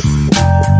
Mm-hmm.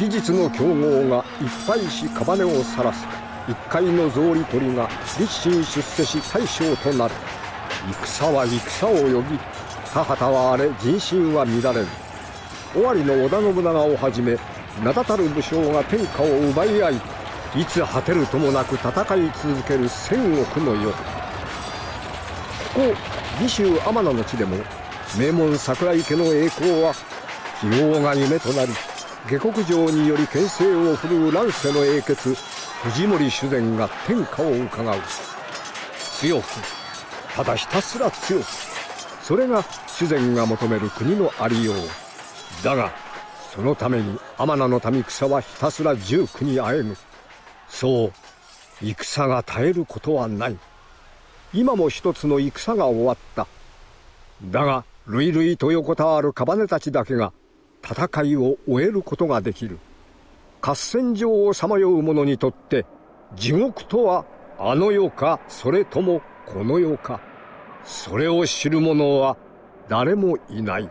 昔日の強豪がいっぱいし屍を晒す。一回の草履取りが立身出世し大将となる。戦は戦を呼び田畑は荒れ人心は乱れる。尾張の織田信長をはじめ名だたる武将が天下を奪い合いいつ果てるともなく戦い続ける戦国の世。ここ義州天野の地でも名門桜井家の栄光は起用が夢となり下克上により牽制を振るう乱世の英傑藤森主膳が天下をうかがう。強くただひたすら強くそれが主膳が求める国のありよう。だがそのために天名の民草はひたすら十九にあえぐ。そう戦が絶えることはない。今も一つの戦が終わった。だが類々と横たわるカバネたちだけが戦いを終えることができる合戦場をさまよう者にとって地獄とはあの世かそれともこの世かそれを知る者は誰もいない。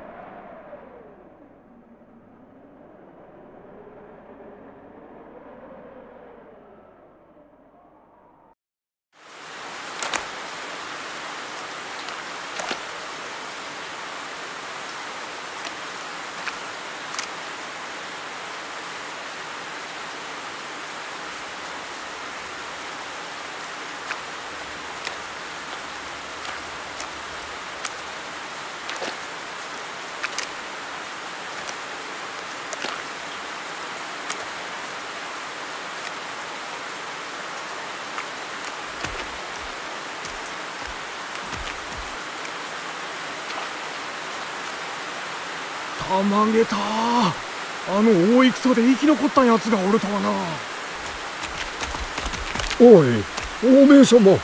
たまげたあの大戦で生き残ったやつがおるとはな。おいおめえ様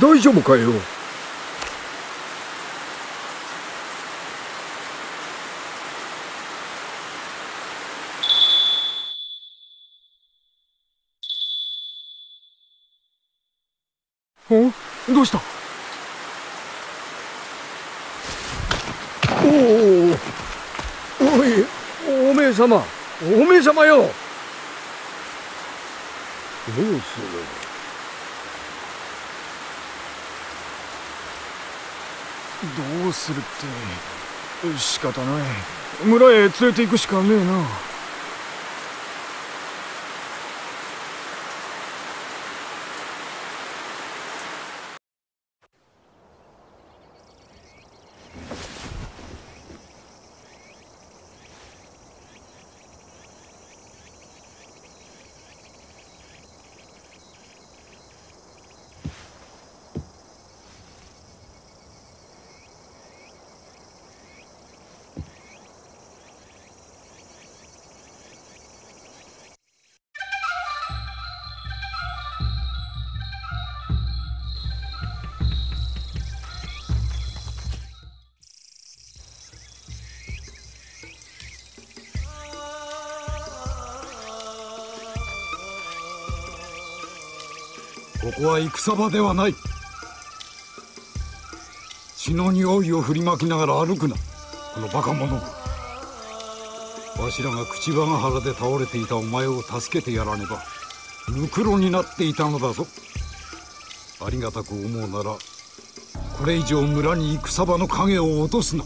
大丈夫かよ？んどうしたおおおいおめえ様おめえ様よ。どうするどうするって仕方ない。村へ連れて行くしかねえなここは戦場ではない。血の匂いを振りまきながら歩くな。このバカ者。わしらが口場ヶ原で倒れていたお前を助けてやらねば。ムクロになっていたのだぞ。ありがたく思うならこれ以上村に戦場の影を落とすな。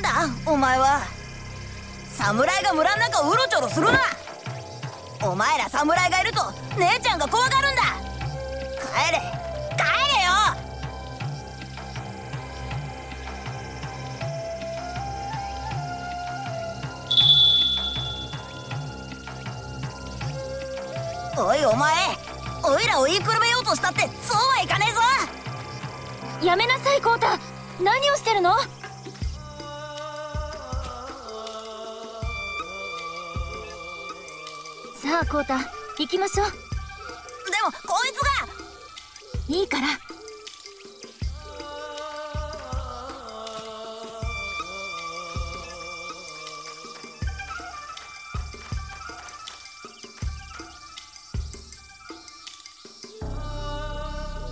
んだ？お前は。侍が村の中をうろちょろするな。お前ら侍がいると姉ちゃんが怖がるんだ。帰れ。帰れよ。おいお前おいらを言いくるめようとしたってそうはいかねえぞ。やめなさいコータ。何をしてるの？あコータ行きましょう。でもこいつが！いいから。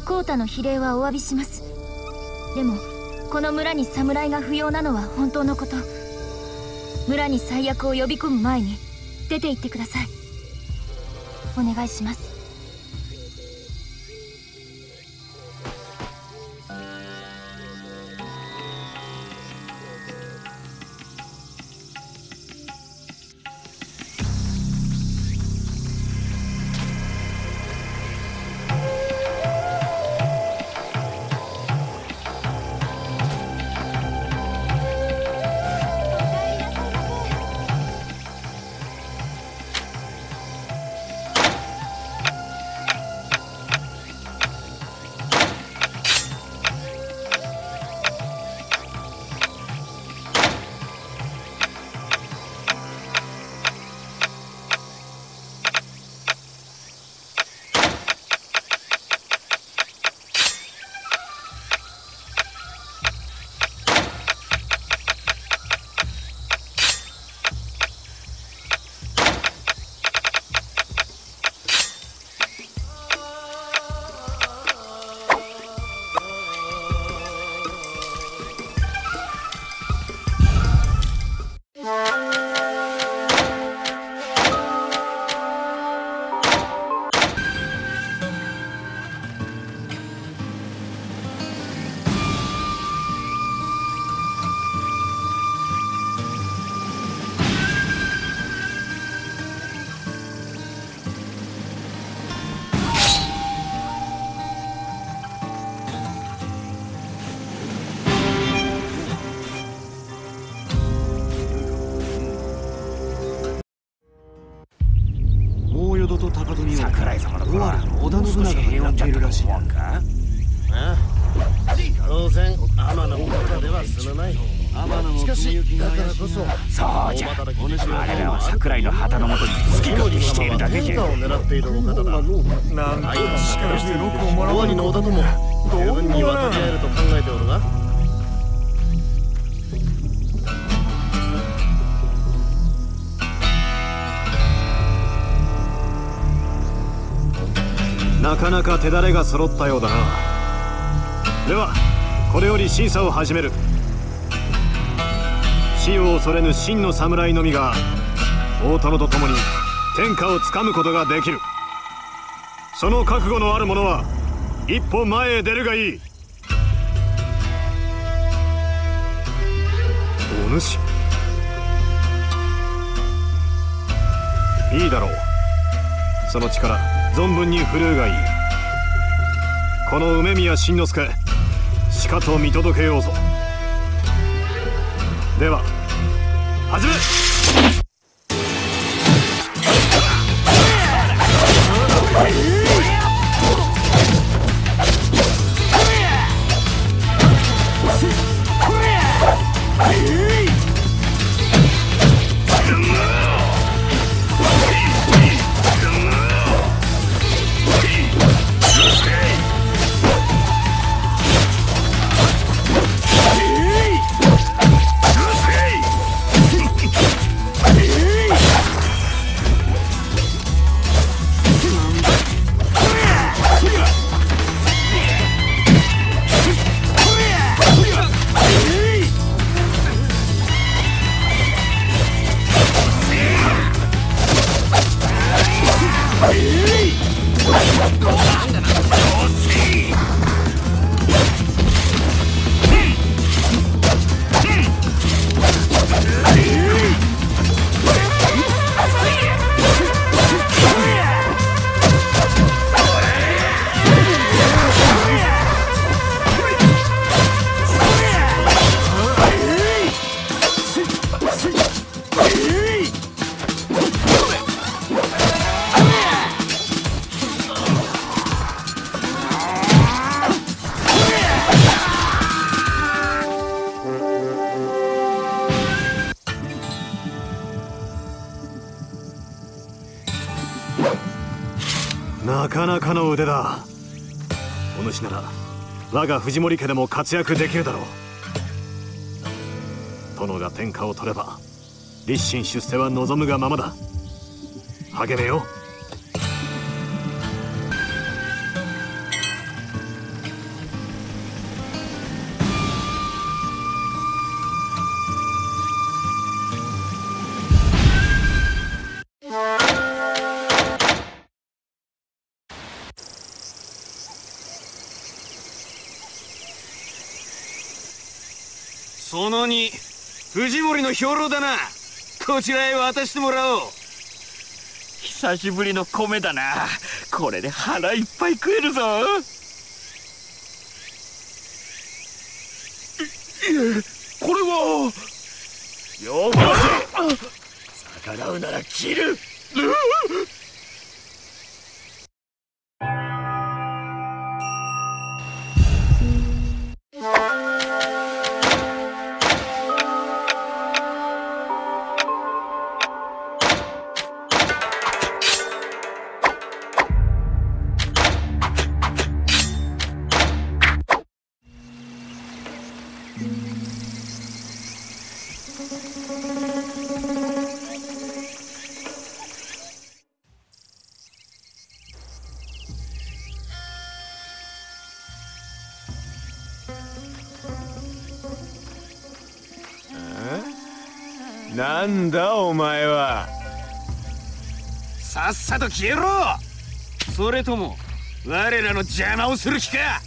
コータの比例はお詫びします。でもこの村に侍が不要なのは本当のこと。村に最悪を呼び込む前に出て行ってくださいお願いします。を狙っているお方だ。なんとしからして禄をもら尾わ張の織田とも十分に渡り合えると考えておるが。なかなか手だれが揃ったようだな。ではこれより審査を始める。死を恐れぬ真の侍のみが大殿と共に天下をつかむことができるその覚悟のある者は一歩前へ出るがいい。お主。いいだろう。その力存分に振るうがいい。この梅宮新之助しかと見届けようぞ。では始め。なかなかの腕だ。お主なら我が藤森家でも活躍できるだろう。殿が天下を取れば立身出世は望むがままだ。励めよう。藤森の兵糧だな。こちらへ渡してもらおう。久しぶりの米だな。これで腹いっぱい食えるぞ。いえこれは。よこせ逆らうなら切るさっさと消えろ。それとも我らの邪魔をする気か。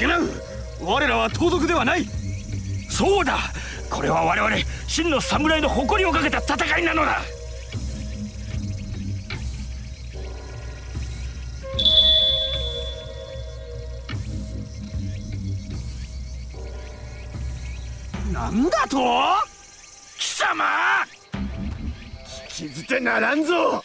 違う。我らは盗賊ではない。そうだ。これは我々真の侍の誇りをかけた戦いなのだ。貴様！聞き捨てならんぞ。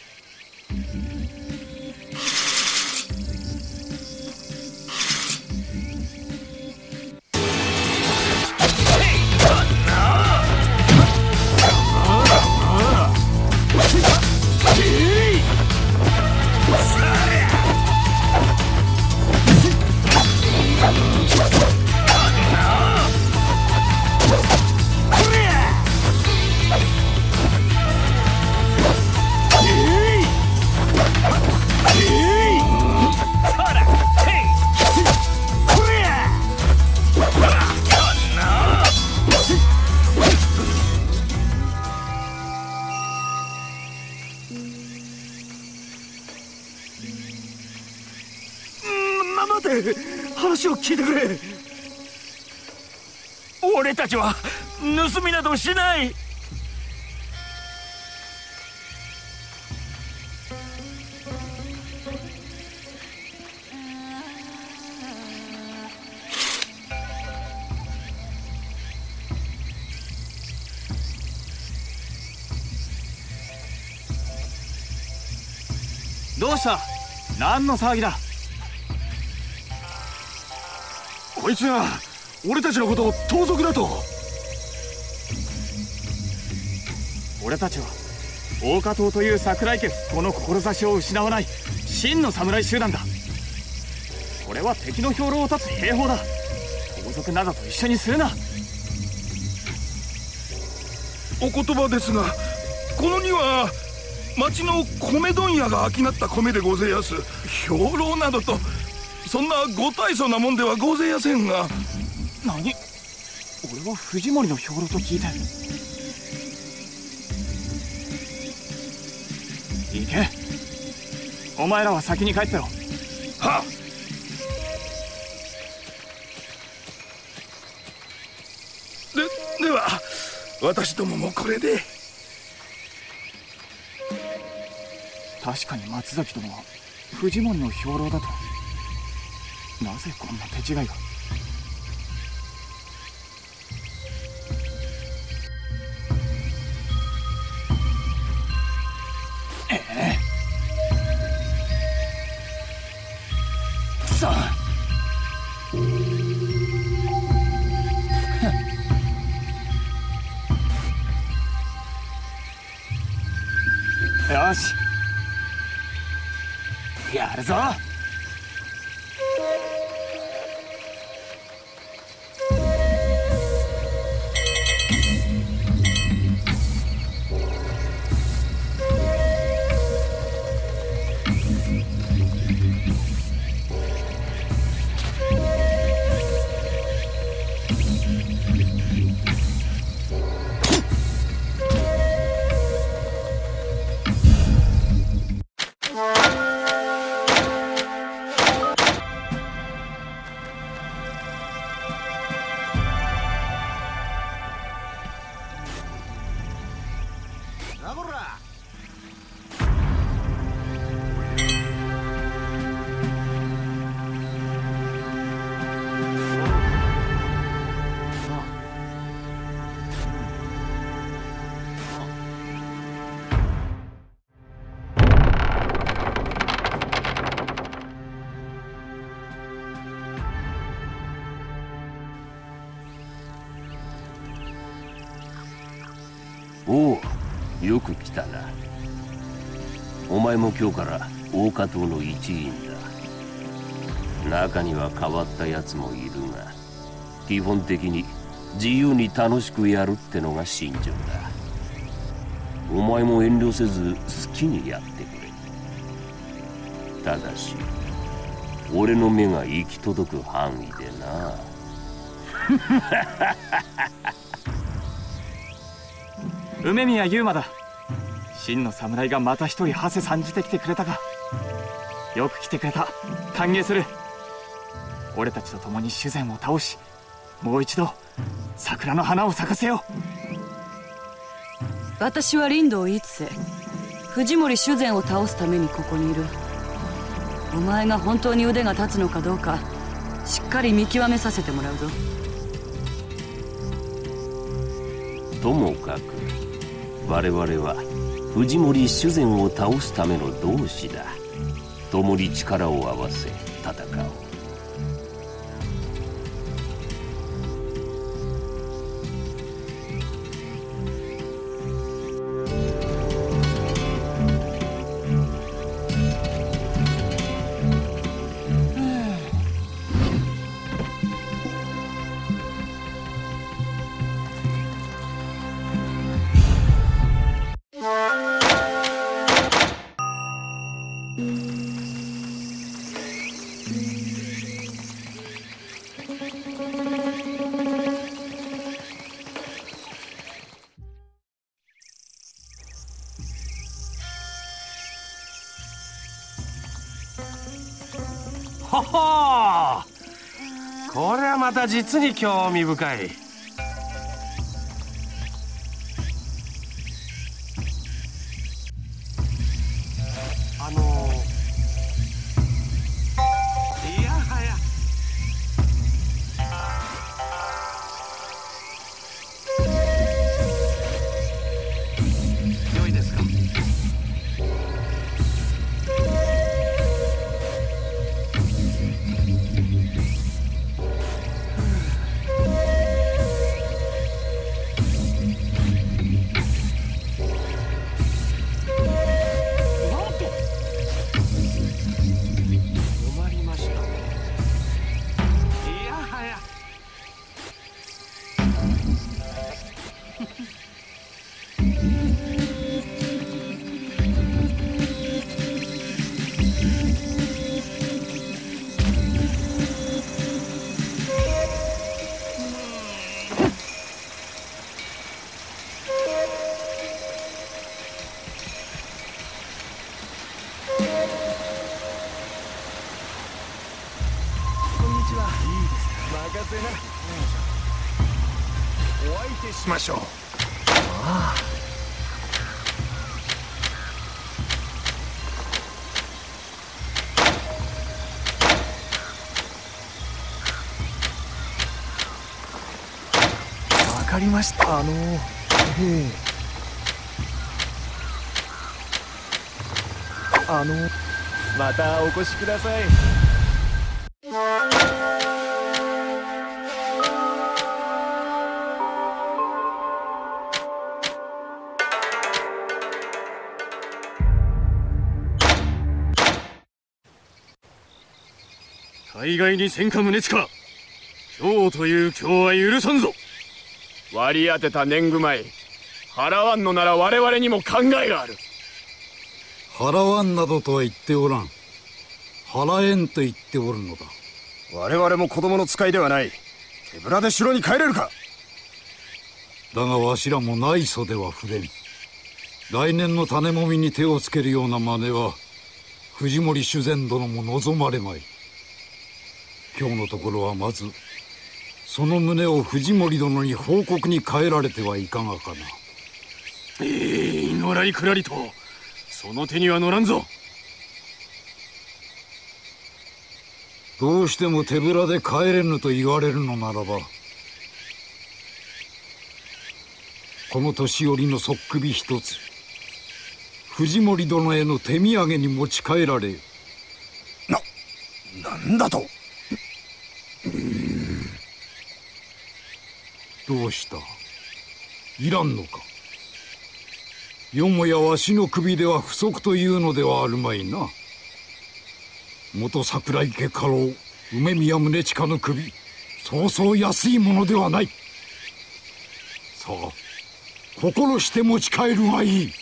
ちは盗みなどしない。どうした？何の騒ぎだ？こいつが俺たちのことを盗賊だと。俺たちは大花島という桜井家復興の志を失わない。真の侍集団だ。これは敵の兵糧を断つ兵法だ。盗賊などと一緒にするな。お言葉ですがこのには町の米問屋が商った米でごぜやす。兵糧などと。そんなご大層なもんではごぜやせんが。何？俺は藤森の兵糧と聞いて。行け。お前らは先に帰ってろ。はででは私どももこれで。確かに松崎殿は藤森の兵糧だと。なぜこんな手違いが？おおよく来たな。お前も今日から大加島の一員だ。中には変わったやつもいるが基本的に自由に楽しくやるってのが信条だ。お前も遠慮せず好きにやってくれ。ただし俺の目が行き届く範囲でな。梅宮優馬だ。真の侍がまた一人馳せ参じてきてくれたか。よく来てくれた。歓迎する。俺たちと共に修繕を倒しもう一度桜の花を咲かせよ私は林道一世藤森修繕を倒すためにここにいる。お前が本当に腕が立つのかどうかしっかり見極めさせてもらうぞ。ともかく我々は藤森修繕を倒すための同志だ。共に力を合わせは実に興味深い。りました。あのええ。あの。またお越しください。大概に戦火宗近今日という今日は許さんぞ割り当てた年貢米払わんのなら我々にも考えがある。払わんなどとは言っておらん。払えんと言っておるのだ。我々も子供の使いではない。手ぶらで城に帰れるか。だがわしらも内祖では触れん。来年の種もみに手をつけるような真似は藤森修善殿も望まれまい。今日のところはまずその旨を藤森殿に報告に変えられてはいかがかな。ええのらりくらりとその手には乗らんぞ。どうしても手ぶらで帰れぬと言われるのならばこの年寄りのそっ首一つ藤森殿への手土産に持ち帰られななんだと？どうした？いらんのか？よもやわしの首では不足というのではあるまいな。元桜井家家老梅宮宗近の首そうそう安いものではない。さあ心して持ち帰るがいい。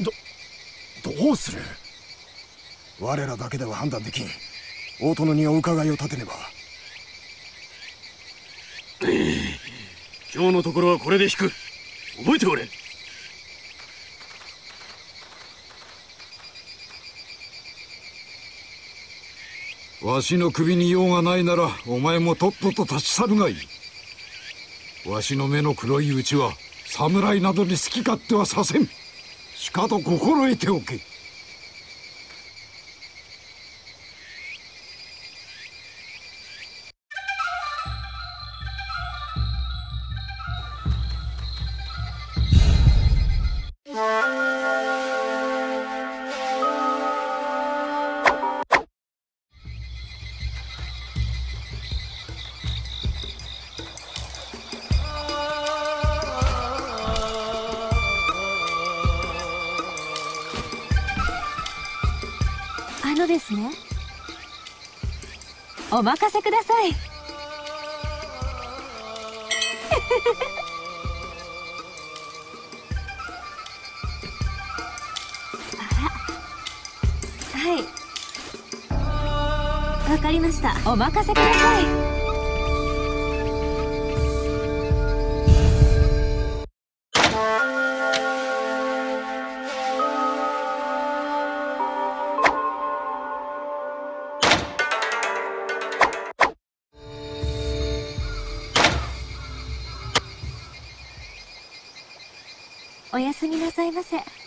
どどうする？我らだけでは判断できん。大殿にお伺いを立てねば。今日のところはこれで引く。覚えておれ。わしの首に用がないならお前もとっとと立ち去るがいい。わしの目の黒いうちは侍などに好き勝手はさせん。しかと心得ておけ。のですね。お任せください。あら。はい。わかりました。お任せください。やすいませ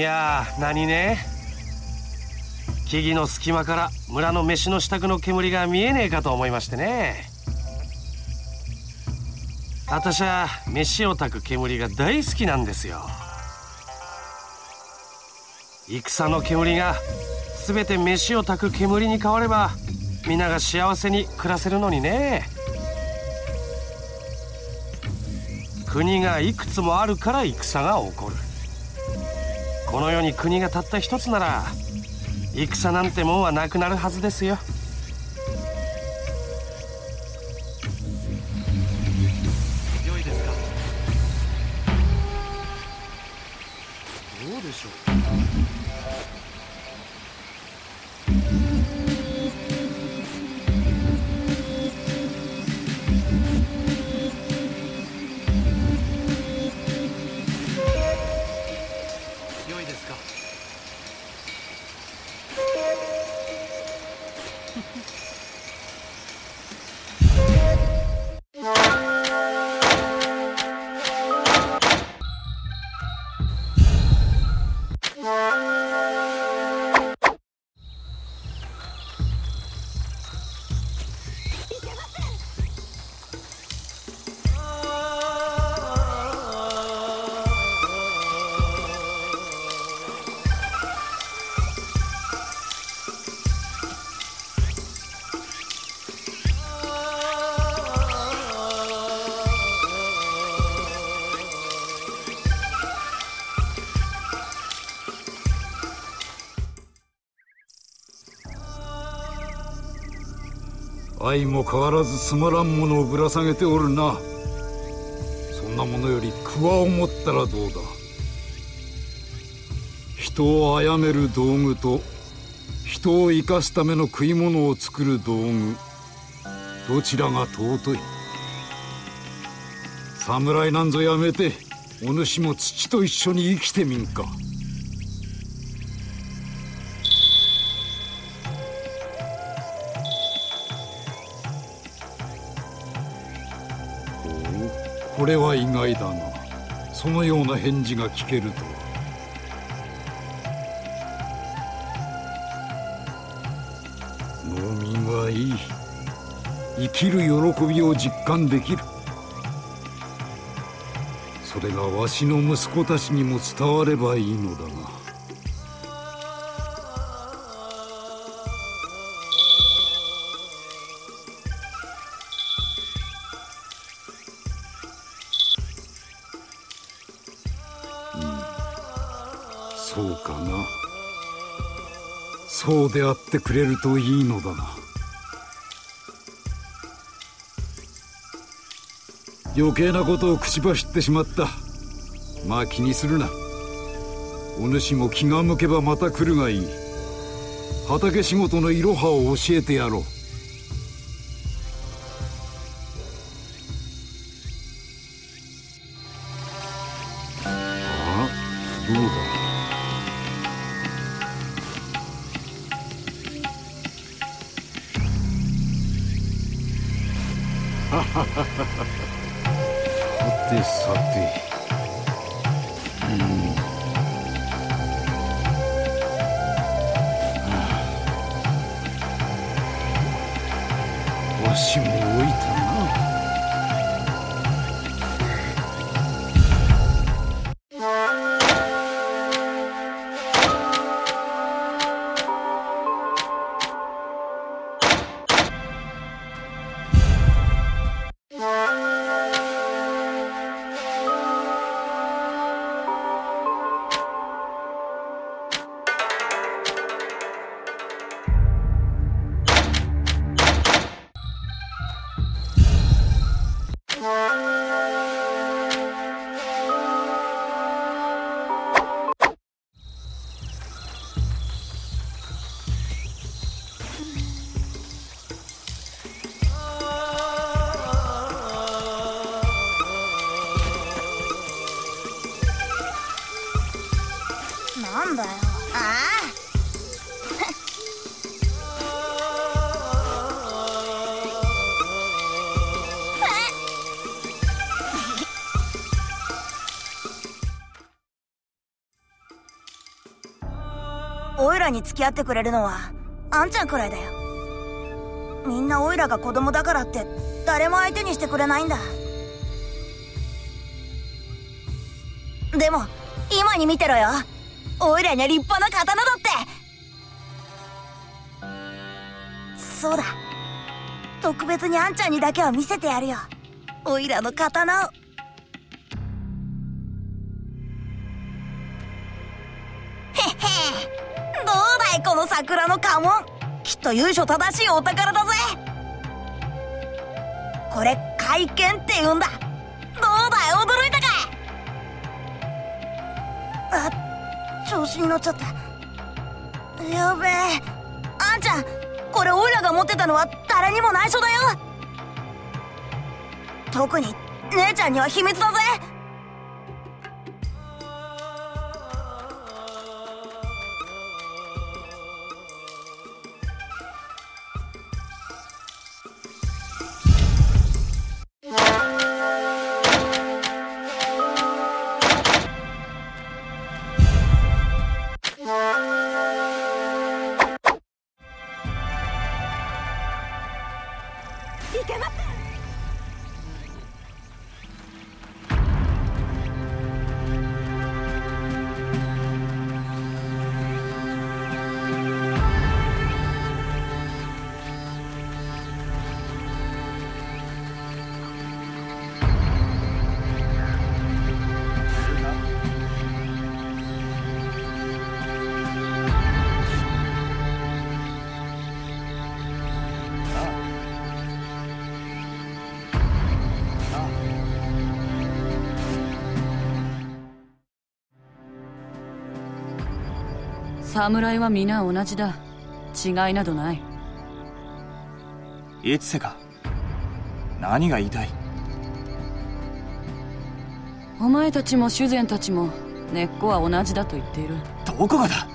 いやー何ね。木々の隙間から村の飯の支度の煙が見えねえかと思いましてね。私は飯を炊く煙が大好きなんですよ。戦の煙が全て飯を炊く煙に変われば皆が幸せに暮らせるのにね。国がいくつもあるから戦が起こる。この世に国がたった一つなら戦なんてもんはなくなるはずですよ。相も変わらずつまらんものをぶら下げておるな。そんなものより桑を持ったらどうだ？人を殺める道具と人を生かすための食い物を作る道具どちらが尊い？侍なんぞやめてお主も土と一緒に生きてみんか。れは意外だな。そのような返事が聞けるとは。農民はいい。生きる喜びを実感できる。それがわしの息子たちにも伝わればいいのだが。であってくれるといいのだな。余計なことを口走ってしまった。まあ気にするな。お主も気が向けばまた来るがいい。畑仕事のいろはを教えてやろう。に付き合ってくれるのはあんちゃんくらいだよ。みんなおいらが子供だからって誰も相手にしてくれないんだ。でも今に見てろよ。おいらには立派な刀だって。そうだ。特別にあんちゃんにだけは見せてやるよ。おいらの刀を。桜の家紋。きっと由緒正しいお宝だぜ。これ会見って言うんだ。どうだい？驚いたかい？あ調子に乗っちゃった。やべえ。あんちゃんこれオイラが持ってたのは誰にも内緒だよ。特に姉ちゃんには秘密だぜ。侍は皆同じだ。違いなどない。いつせか何が言いたい？お前たちも修繕たちも根っこは同じだと言っている。どこがだ？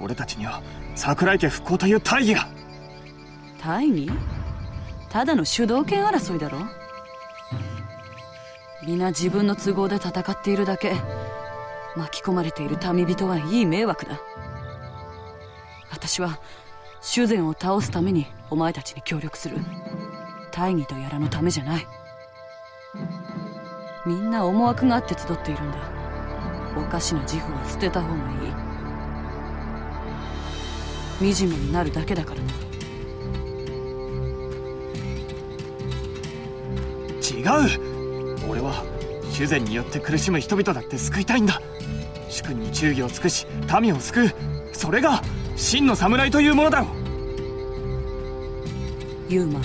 俺たちには桜井家復興という大義が。大義？ただの主導権争いだろ？皆自分の都合で戦っているだけ巻き込まれている民人はいい迷惑だ私は修繕を倒すためにお前たちに協力する。大義とやらのためじゃない。みんな思惑があって集っているんだ。おかしな自負は捨てた方がいい。惨めになるだけだからな違う。俺は修繕によって苦しむ人々だって救いたいんだ。主君に忠義を尽くし民を救う。それが真の侍というものだ。ろユーマ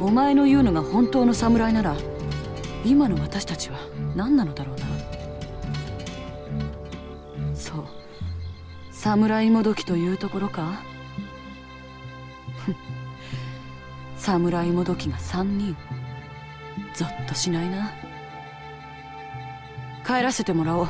お前の言うのが本当の侍なら今の私たちは何なのだろうな。そう侍もどきというところか。侍もどきが3人。ゾッとしないな。帰らせてもらおう。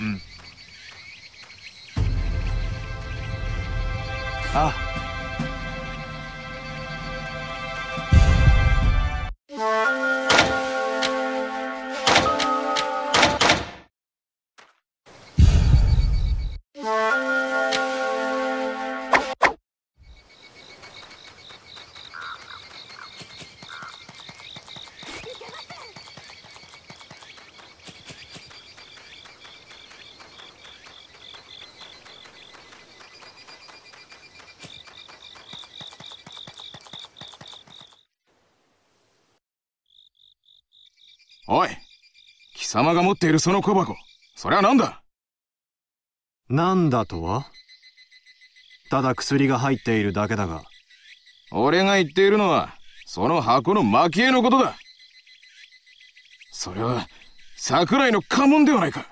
うんおい貴様が持っているその小箱それは何だ？なんだとは？ただ薬が入っているだけだが。俺が言っているのはその箱の蒔絵のことだ。それは桜井の家紋ではないか。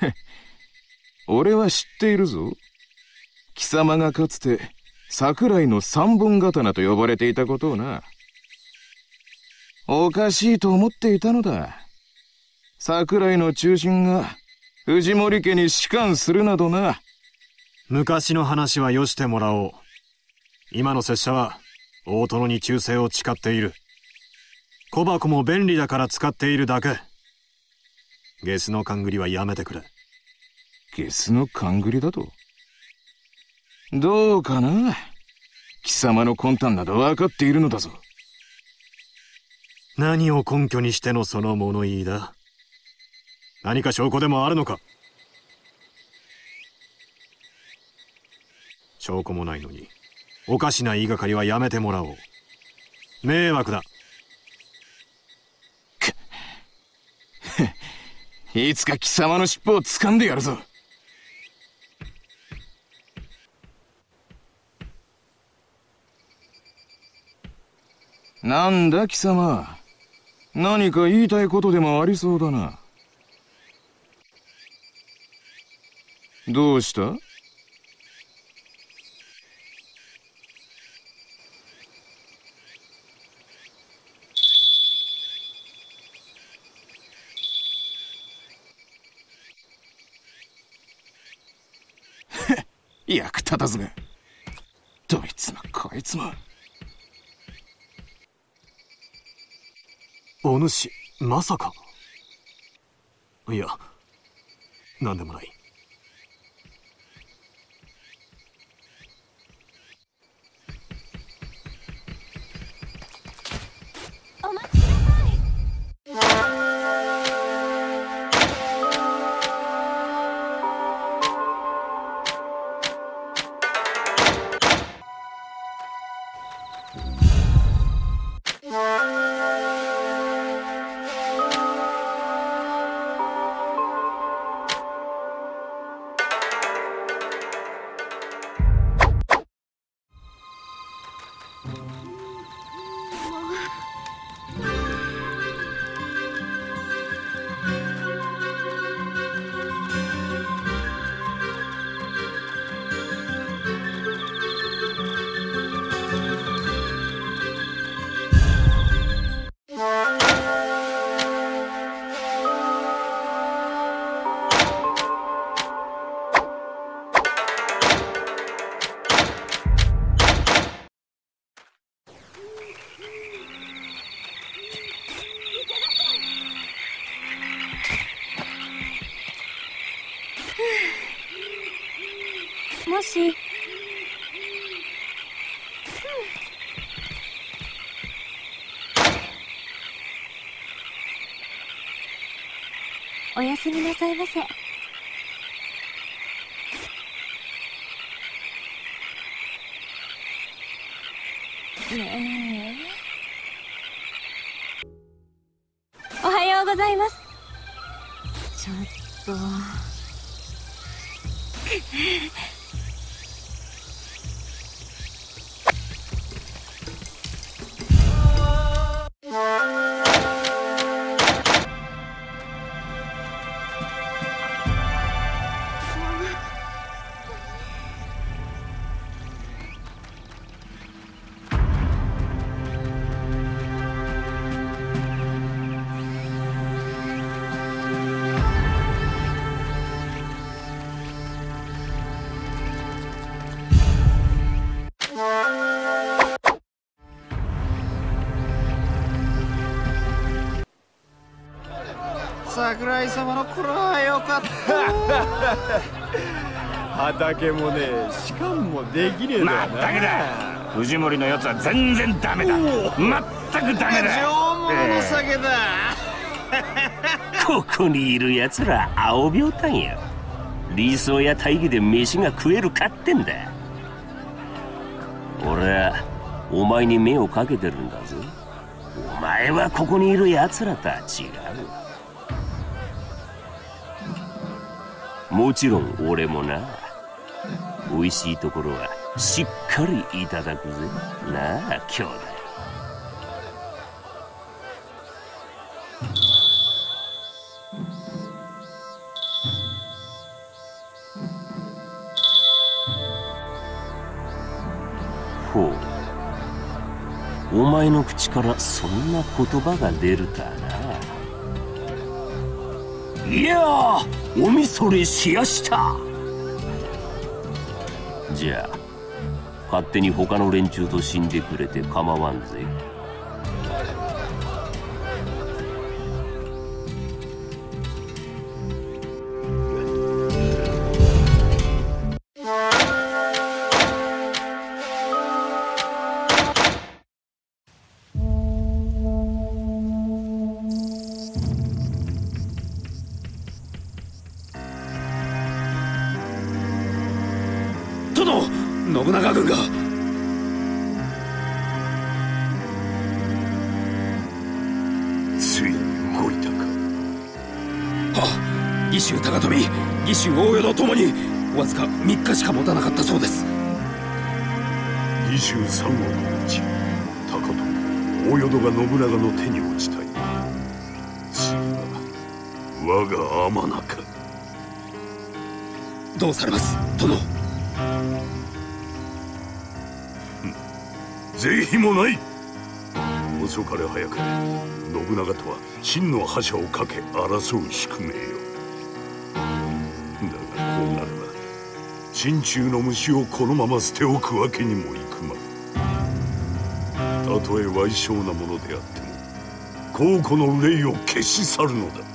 俺は知っているぞ。貴様がかつて桜井の三本刀と呼ばれていたことをなおかしいと思っていたのだ。桜井の中心が藤森家に仕官するなどな。昔の話はよしてもらおう。今の拙者は大殿に忠誠を誓っている。小箱も便利だから使っているだけ。ゲスの勘繰りはやめてくれ。ゲスの勘繰りだと？どうかな？貴様の魂胆など分かっているのだぞ何を根拠にしてのその物言いだ？何か証拠でもあるのか？証拠もないのにおかしな言いがかりはやめてもらおう。迷惑だ。いつか貴様の尻尾を掴んでやるぞ。なんだ貴様何か言いたいことでもありそうだな。どうした役立たずがどいつもこいつもお主まさか。いや何でもない。いませねえおはようございます。ちょっと。畑もねしかもできねえんだまったくだ。藤森のやつは全然ダメだ。まったくダメだ。上物の酒だ、ここにいる奴ら青病たんよ理想や大義で飯が食えるかってんだ。俺はお前に目をかけてるんだぞ。お前はここにいる奴らとは違うもちろん俺もな。美味しいところはしっかりいただくぜ。なあ兄弟。ほう。お前の口からそんな言葉が出るたな。いやあおみそれしやした。じゃあ勝手に他の連中と死んでくれて構わんぜ。義州大淀ともにわずか3日しか持たなかったそうです。義州三国のうち高富大淀が信長の手に落ちたよ次は我が天中。どうされます殿？是非もない。遅かれ早かれ信長とは真の覇者をかけ争う宿命よ心中の虫をこのまま捨ておくわけにもいくまい。たとえ賠小なものであっても皇庫の憂いを消し去るのだ。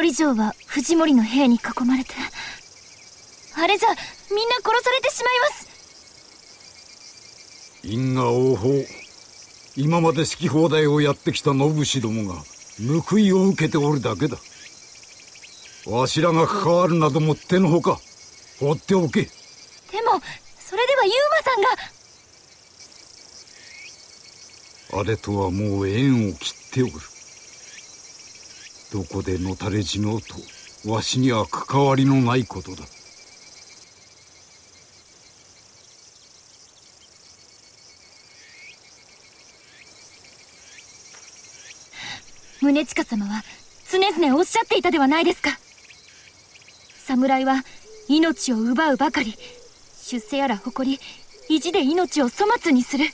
り城は藤森の兵に囲まれてあれじゃみんな殺されてしまいます。因果応報。今まで好き放題をやってきた信氏どもが報いを受けておるだけだ。わしらが関わるなどもってのほか放っておけ。でもそれではユーマさんが。あれとはもう縁を切っておるどこでのたれ死のうとわしには関わりのないことだ。宗近様は常々おっしゃっていたではないですか。侍は命を奪うばかり出世やら誇り意地で命を粗末にする。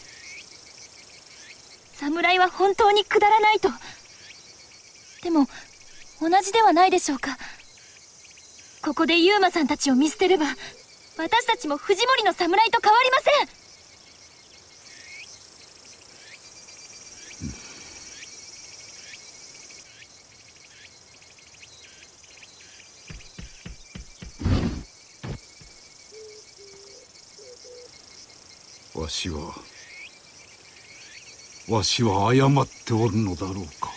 侍は本当にくだらないと。でも同じではないでしょうか。ここでユーマさんたちを見捨てれば私たちも藤森の侍と変わりません。わしはわしは謝っておるのだろうか。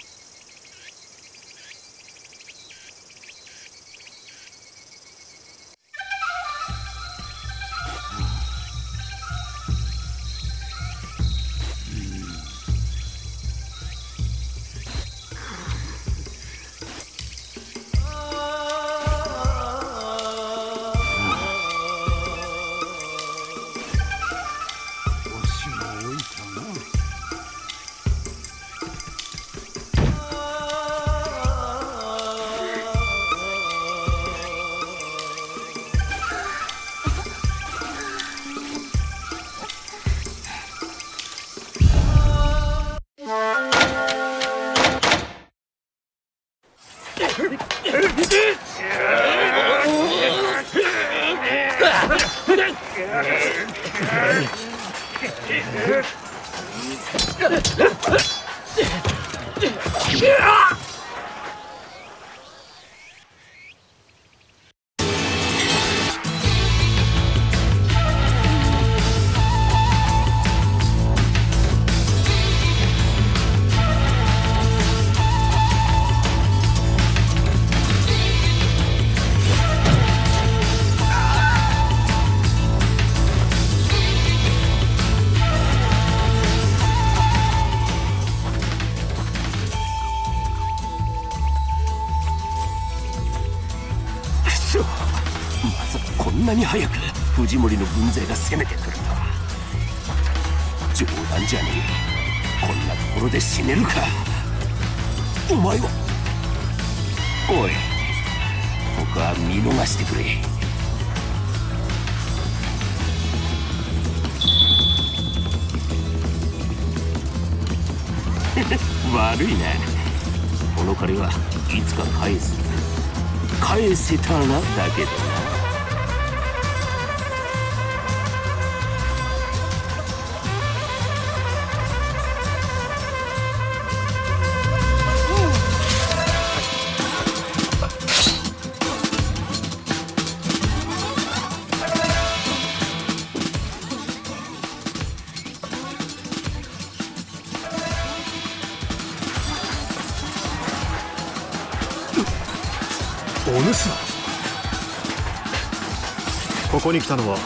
こに来たのは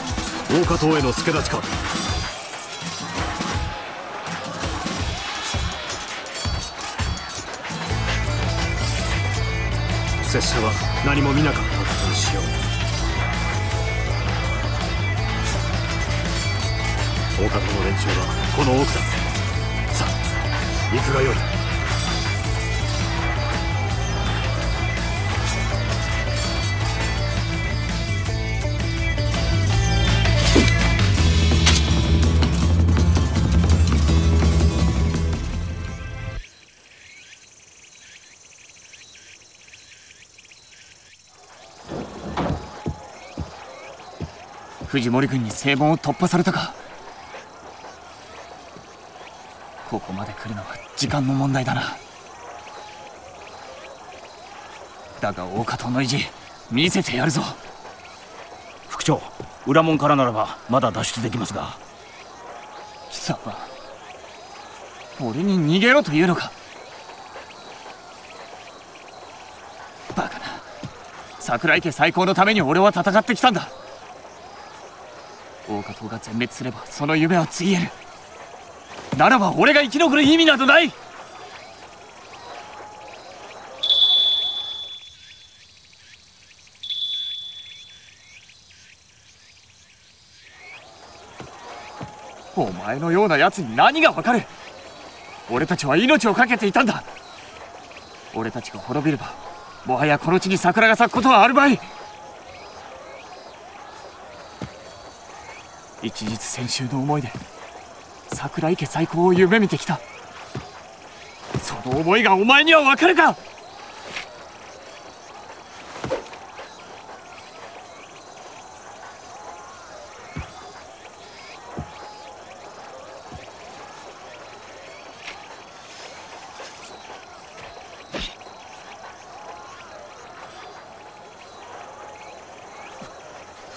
大加藤への助太刀か。拙者は何も見なかったことにしよう。大加藤の連中はこの奥だ。さあ行くがよい。藤森軍に正門を突破されたか。ここまで来るのは時間の問題だな。だが大加藤の意地見せてやるぞ。副長裏門からならばまだ脱出できますが。貴様俺に逃げろというのか。バカな。桜井家最高のために俺は戦ってきたんだ大加党が全滅すればその夢はついえる。ならば俺が生き残る意味などない。お前のような奴に何がわかる。俺たちは命を懸けていたんだ。俺たちが滅びればもはやこの地に桜が咲くことはあるまい。一日先週の思いで桜井家再興を夢見てきた。その思いがお前にはわかるか！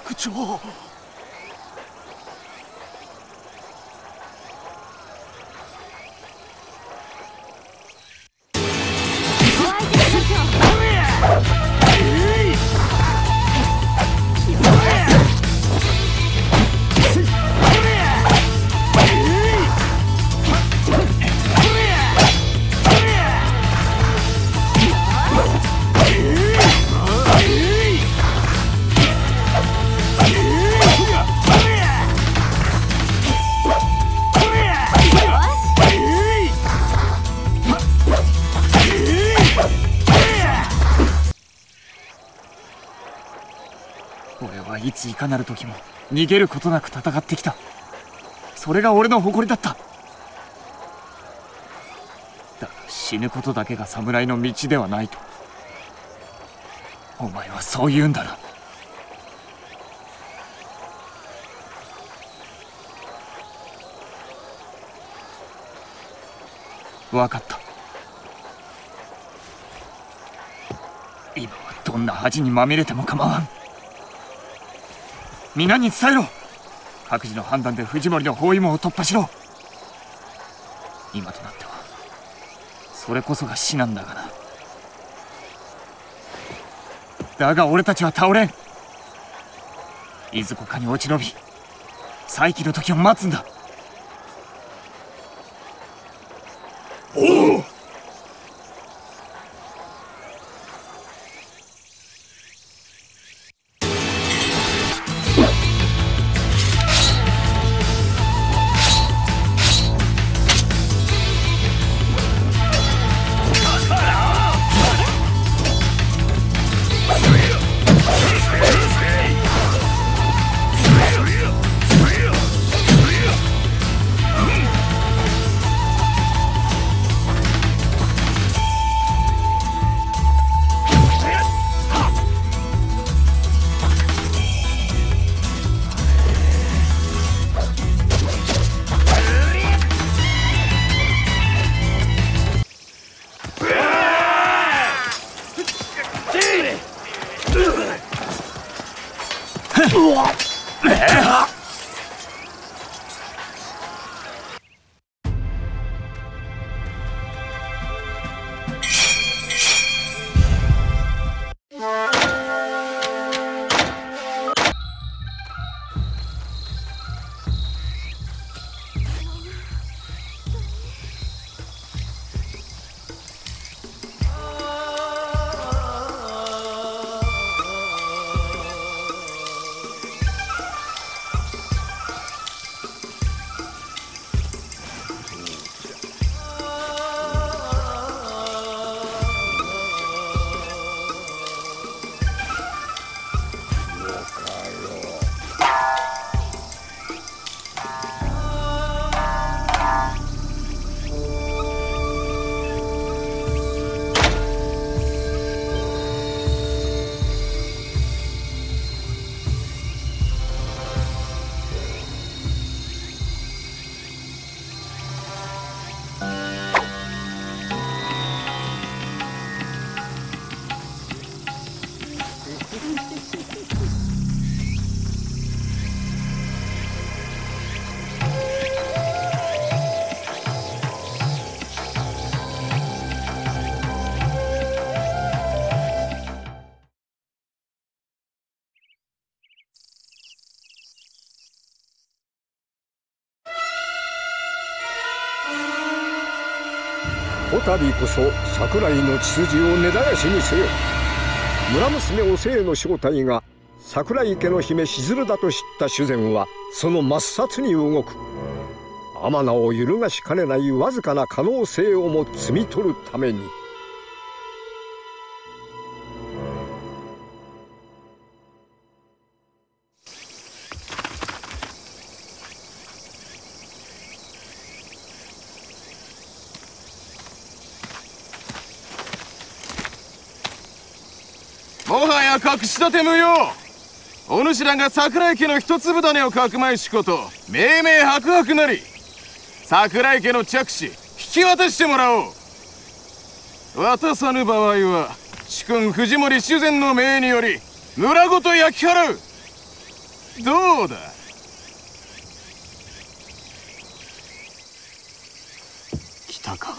副長！なる時も逃げることなく戦ってきた。それが俺の誇りだった。だが死ぬことだけが侍の道ではないと。お前はそう言うんだな。分かった。今はどんな恥にまみれても構わん。皆に伝えろ。各自の判断で藤森の包囲網を突破しろ。今となってはそれこそが死なんだがな。だが俺たちは倒れん。いずこかに落ち延び再起の時を待つんだ。おう。こたびこそ桜井の血筋を根絶やしにせよ。村娘おせいの正体が桜井家の姫しずるだと知った主膳はその抹殺に動く。天名を揺るがしかねないわずかな可能性をも摘み取るために。隠し立て無用。お主らが桜井家の一粒種をかくまいしこと命名白々なり。桜井家の着手引き渡してもらおう。渡さぬ場合は主君藤森修善の命により村ごと焼き払う。どうだ?来たか。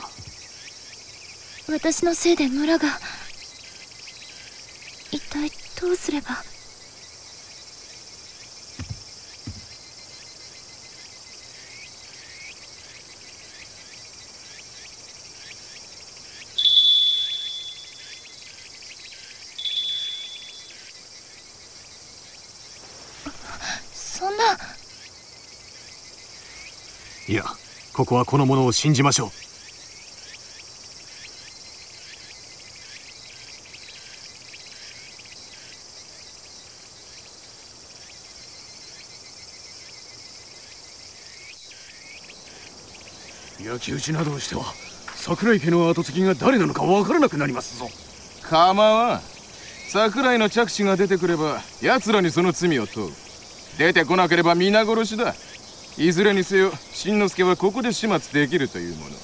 私のせいで村が体どうすれば。そんな。いやここはこの者を信じましょう。焼き討ちなどをしては桜井家の跡継ぎが誰なのか分からなくなりますぞ。構わん。桜井の着手が出てくれば奴らにその罪を問う。出てこなければ皆殺しだ。いずれにせよしんのすけはここで始末できるというもの。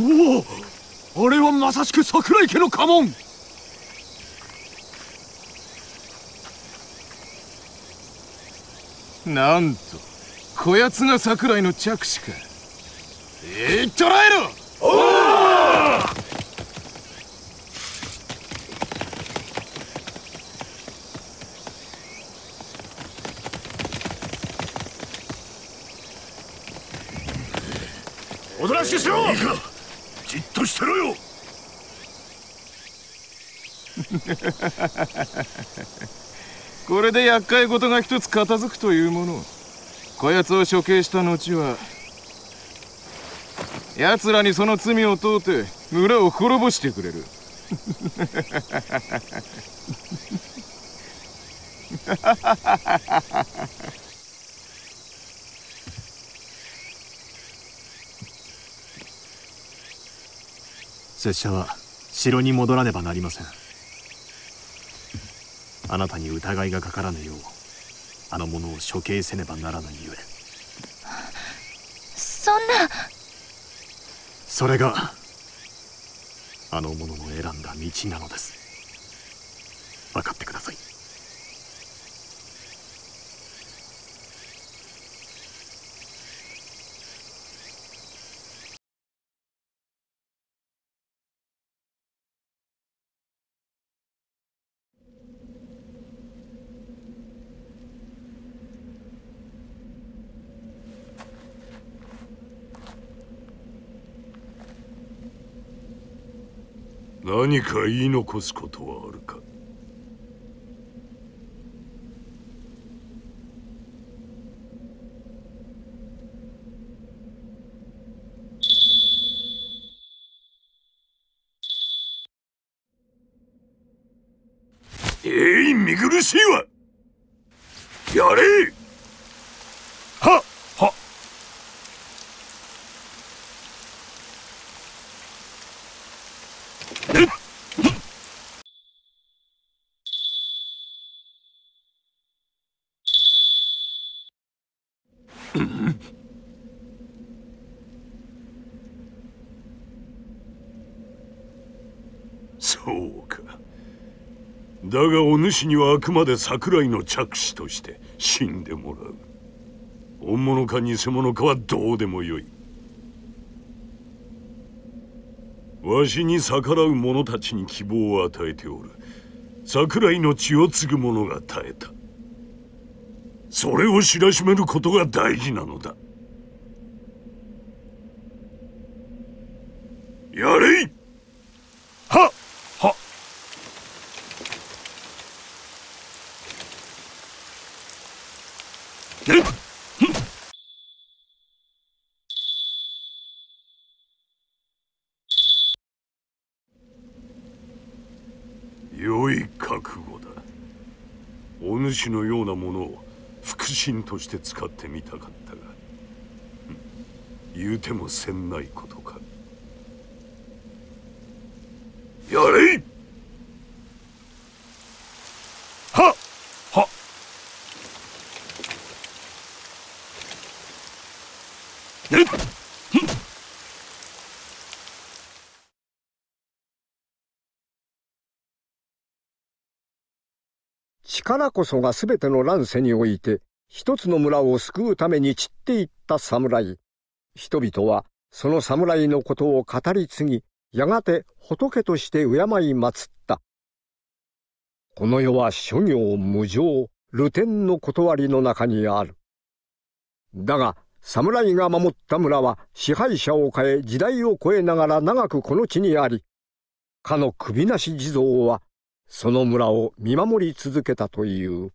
おおあれはまさしく桜井家の家紋。なんとこやつが桜井の着手か。えい捕らえろおおおとなしくしろ。いいかとしてろよ！これで厄介事が一つ片付くというもの。こやつを処刑した後は奴らにその罪を問うて村を滅ぼしてくれる。拙者は城に戻らねばなりません。あなたに疑いがかからぬようあの者を処刑せねばならぬゆえ。そんな。それがあの者の選んだ道なのです何か言い残すことはあるか？えい見苦しいわ！やれ！はは。そうかだがお主にはあくまで桜井の着手として死んでもらう。本物か偽物かはどうでもよい。わしに逆らう者たちに希望を与えておる。桜井の血を継ぐ者が絶えた。それを知らしめることが大事なのだ。やれいはは良い覚悟だお主のようなものを腹心として使ってみたかったが言うてもせんないことかやれいははねこそが全ての乱世において一つの村を救うために散っていった侍。人々はその侍のことを語り継ぎやがて仏として敬い祀った。この世は諸行無常流天の断りの中にある。だが侍が守った村は支配者を変え時代を超えながら長くこの地にありかの首なし地蔵はその村を見守り続けたという。